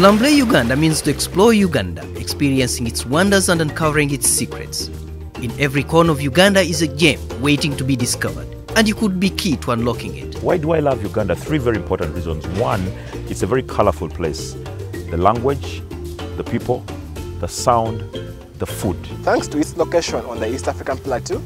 Tulambule Uganda means to explore Uganda, experiencing its wonders and uncovering its secrets. In every corner of Uganda is a gem waiting to be discovered, and you could be key to unlocking it. Why do I love Uganda? Three very important reasons. One, it's a very colorful place. The language, the people, the sound, the food. Thanks to its location on the East African Plateau,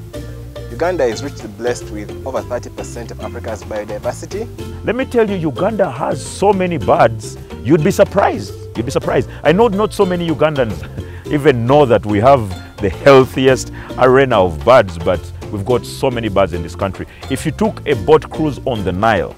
Uganda is richly blessed with over 30% of Africa's biodiversity. Let me tell you, Uganda has so many birds, you'd be surprised. You'd be surprised. I know not so many Ugandans even know that we have the healthiest arena of birds, but we've got so many birds in this country. If you took a boat cruise on the Nile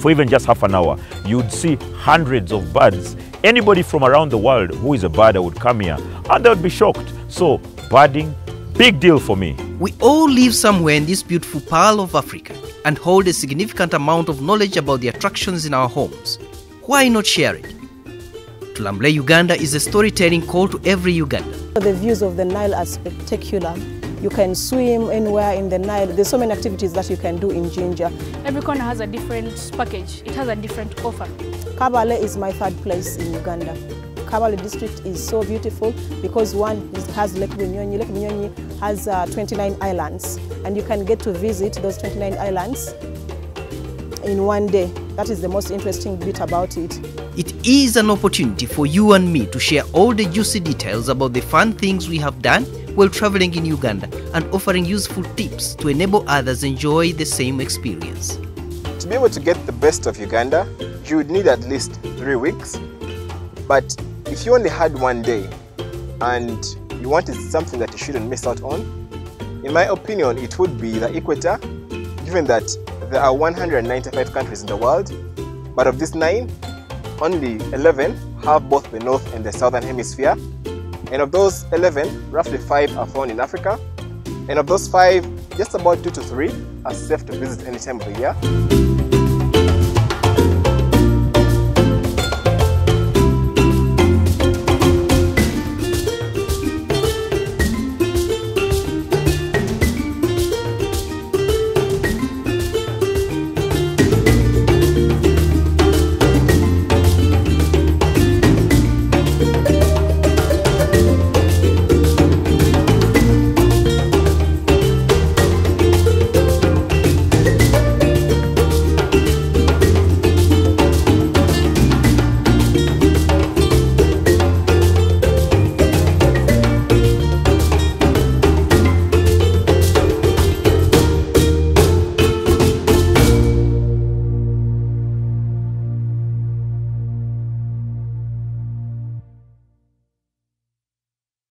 for even just half an hour, you'd see hundreds of birds. Anybody from around the world who is a birder would come here and they would be shocked. So, birding, big deal for me. We all live somewhere in this beautiful pearl of Africa and hold a significant amount of knowledge about the attractions in our homes. Why not share it? Tulamble Uganda is a storytelling call to every Ugandan. The views of the Nile are spectacular. You can swim anywhere in the Nile. There's so many activities that you can do in Jinja. Every corner has a different package. It has a different offer. Kabale is my third place in Uganda. Kabale district is so beautiful because one is, has Lake Bunyonyi. Lake Bunyonyi has uh, 29 islands and you can get to visit those 29 islands in one day. That is the most interesting bit about it. It is an opportunity for you and me to share all the juicy details about the fun things we have done while traveling in Uganda and offering useful tips to enable others enjoy the same experience. To be able to get the best of Uganda, you would need at least three weeks. But if you only had one day and you wanted something that you shouldn't miss out on, in my opinion, it would be the equator, given that there are 195 countries in the world, but of these nine, only 11 have both the north and the southern hemisphere. And of those 11, roughly 5 are found in Africa. And of those 5, just about 2 to 3 are safe to visit any time of the year.